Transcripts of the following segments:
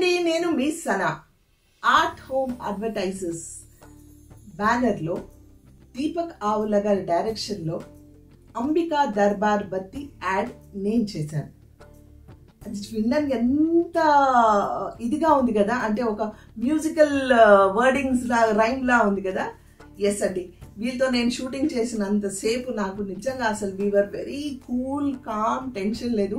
అండి నేను మీ సనా. ఆర్ట్ హోమ్ అడ్వర్టైజర్స్ బ్యానర్లో దీపక్ ఆవుల గారి డైరెక్షన్లో అంబికా దర్బార్ బత్తి యాడ్ నేను చేశాను. అది వినడానికి ఎంత ఇదిగా ఉంది కదా అంటే ఒక మ్యూజికల్ వర్డింగ్స్ uh, లా రైమ్ లా ఉంది కదా ఎస్ అండి వీళ్ళతో నేను షూటింగ్ చేసినంతసేపు నాకు నిజంగా అసలు we are very cool calm tension లేదు.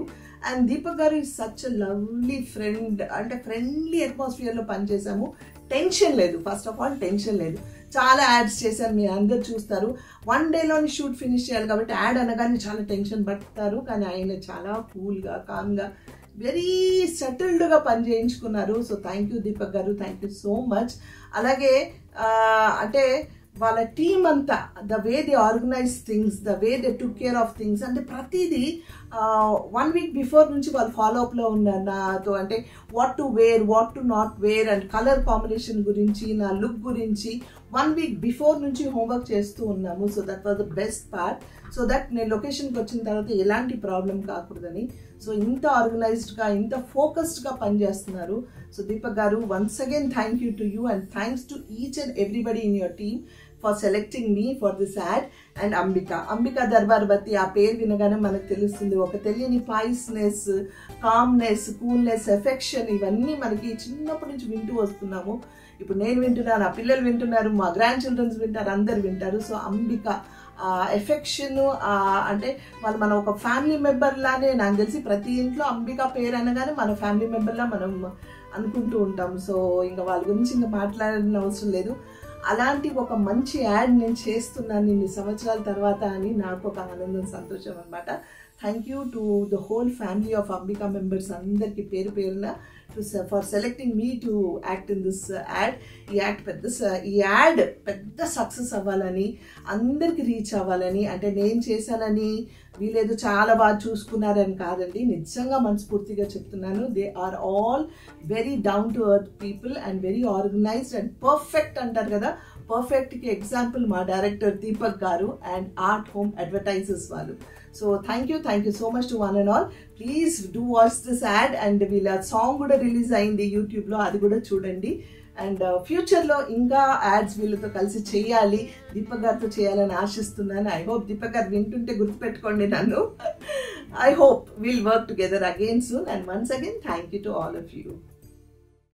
అండ్ దీపక్ గారు ఈ సచ్ లవ్లీ ఫ్రెండ్ అంటే ఫ్రెండ్లీ అట్మాస్ఫియర్లో పనిచేసాము. టెన్షన్ లేదు. ఫస్ట్ ఆఫ్ ఆల్ టెన్షన్ లేదు. చాలా యాడ్స్ చేశారు మీరు అందరు చూస్తారు. వన్ డేలోని షూట్ ఫినిష్ చేయాలి కాబట్టి యాడ్ అనగానే చాలా టెన్షన్ పడతారు. కానీ ఆయన చాలా కూల్గా కామ్గా వెరీ సెటిల్డ్గా పని చేయించుకున్నారు. సో థ్యాంక్ యూ దీపక్ గారు. థ్యాంక్ యూ సో మచ్ అలాగే అంటే వాళ్ళ టీం అంతా the way they organise things the way they took care of things అంటే ప్రతిదీ వన్ వీక్ బిఫోర్ నుంచి వాళ్ళు ఫాలో అప్లో ఉన్నారు నాతో అంటే what to wear what to not wear and colour combination గురించి నా లుక్ గురించి వన్ వీక్ బిఫోర్ నుంచి హోంవర్క్ చేస్తూ ఉన్నాము. So that was the best part so that నేను లొకేషన్కి వచ్చిన తర్వాత ఎలాంటి ప్రాబ్లం కాకూడదని. సో ఇంత ఆర్గనైజ్డ్గా ఇంత ఫోకస్డ్గా పనిచేస్తున్నారు. సో దీపక్ గారు once again thank you to you and thanks to each and everybody in your team for selecting me for this ad and Ambika Ambika Darbar Bathi ఆ పేరు వినగానే మనకు తెలుస్తుంది. ఒక తెలియని పాయిస్నెస్ కామ్నెస్ కూల్నెస్ ఎఫెక్షన్ ఇవన్నీ మనకి చిన్నప్పటి నుంచి వింటూ వస్తున్నాము. ఇప్పుడు నేను వింటున్నాను నా పిల్లలు వింటున్నారు మా గ్రాండ్ చిల్డ్రన్స్ వింటారు అందరు వింటారు. సో అంబిక ఎఫెక్షన్ అంటే వాళ్ళు మన ఒక ఫ్యామిలీ మెంబర్ లానే నాకు తెలిసి ప్రతి ఇంట్లో అంబిక పేరు అనగానే మన ఫ్యామిలీ మెంబర్లా మనం అనుకుంటూ ఉంటాం సో ఇంకా వాళ్ళ గురించి ఇంకా మాట్లాడిన అవసరం లేదు. అలాంటి ఒక మంచి యాడ్ నేను చేస్తున్నాను ఇన్ని సంవత్సరాల తర్వాత అని నాకు ఒక ఆనందం సంతోషం అనమాట thank you to the whole family of Ambika members అందరికీ పేరు పేరున. For selecting me to act in this ad ఈ యాక్ట్ పెద్ద ఈ యాడ్ పెద్ద సక్సెస్ అవ్వాలని అందరికీ రీచ్ అవ్వాలని అంటే నేను చేశానని వీలేదు చాలా బాగా చూసుకున్నారని కాదండి. నిజంగా మనస్ఫూర్తిగా చెప్తున్నాను. They are all very down to earth people and very organised and perfect అంటారు కదా. పర్ఫెక్ట్కి ఎగ్జాంపుల్ మా డైరెక్టర్ దీపక్ గారు అండ్ ఆర్ట్ హోమ్ అడ్వర్టైజర్స్ వాళ్ళు. So thank you thank you so much to one and all please do watch this ad and వీళ్ళ song కూడా release అయింది యూట్యూబ్లో అది కూడా చూడండి. అండ్ ఫ్యూచర్లో uh, ఇంకా యాడ్స్ వీళ్ళతో కలిసి చేయాలి దీపక్ గారితో చేయాలని ఆశిస్తున్నాను. ఐ హోప్ దీపక్ గారు వింటుంటే గుర్తుపెట్టుకోండి నన్ను. I hope will work together again soon and once again thank you to all of you